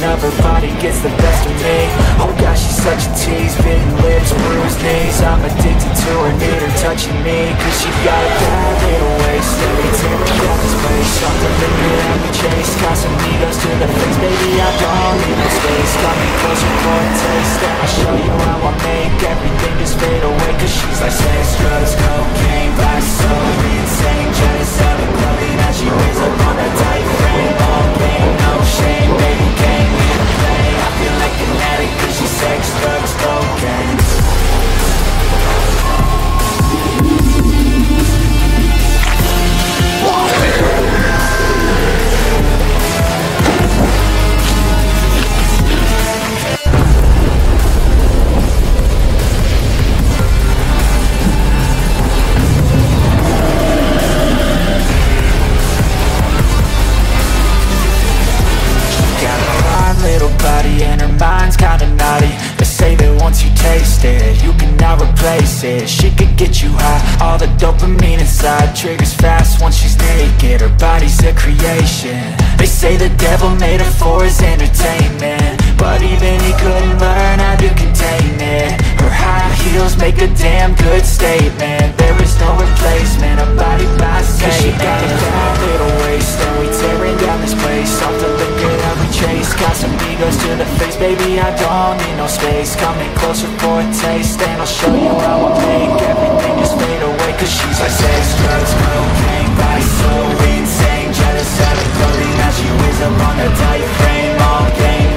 of her body gets the best of me. Oh gosh, she's such a tease Bitten lips, bruised knees. I'm addicted to her, need her touching me. Cause she got a bad little waist Every tearing down this place. Something the limit and we chase. Casamigos to the face Baby, I don't need no space. Got me closer for a taste. And I'll show you how I make Everything just fade away. Cause she's like sex, drugs, cocaine Vice, so insane. Jealous of the clothing that she wears up on a tight frame. All game, no shame you replace it. She could get you high, all the dopamine inside Triggers fast once she's naked, her body's a creation. They say the devil made her for his entertainment. But even he couldn't learn how to contain it. Her high heels make a damn good statement. There is no replacement, a body by Satan Cause she got a bad little waist And we tearing down this place chase. Got some egos to the face. Baby, I don't need no space. Coming closer for a taste And I'll show you how I make Everything just fade away. Cause she's like sex, drugs, cocaine Body so insane Jealous clothing. That she wears up on tight frame. All game,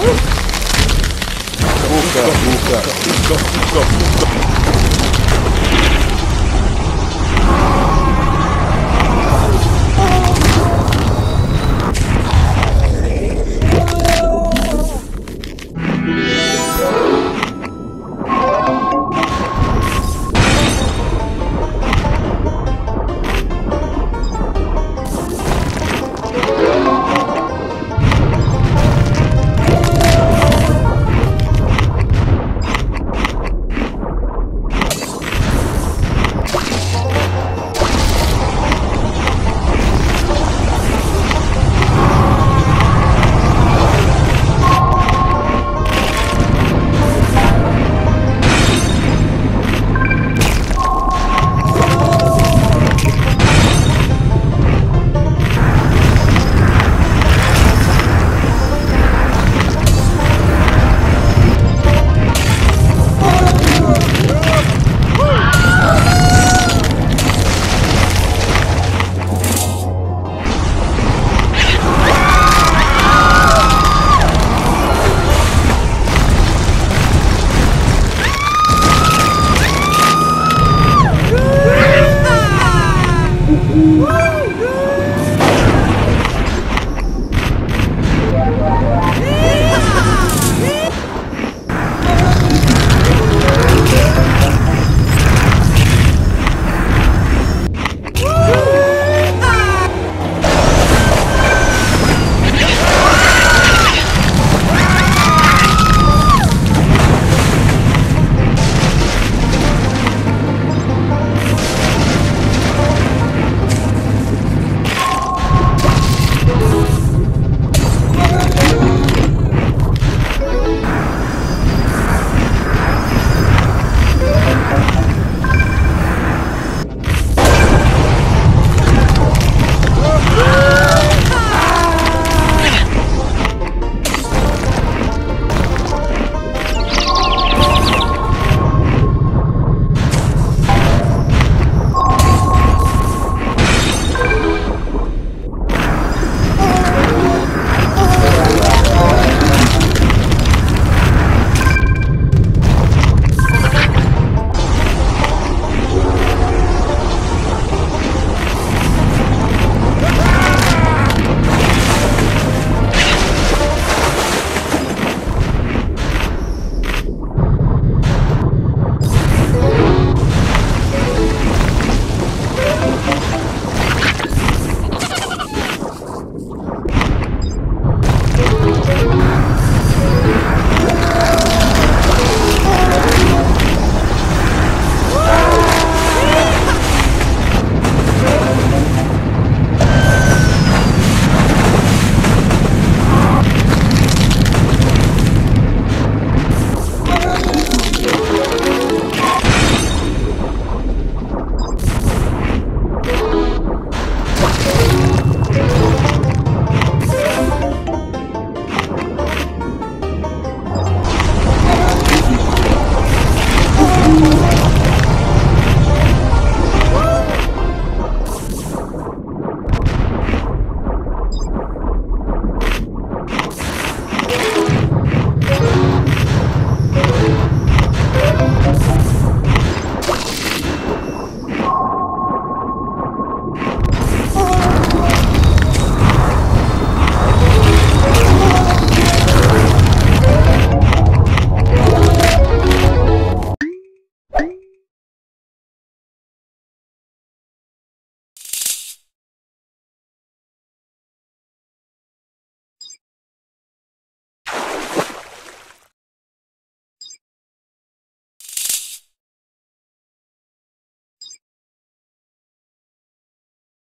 Бука, бука, бука, бука, бука.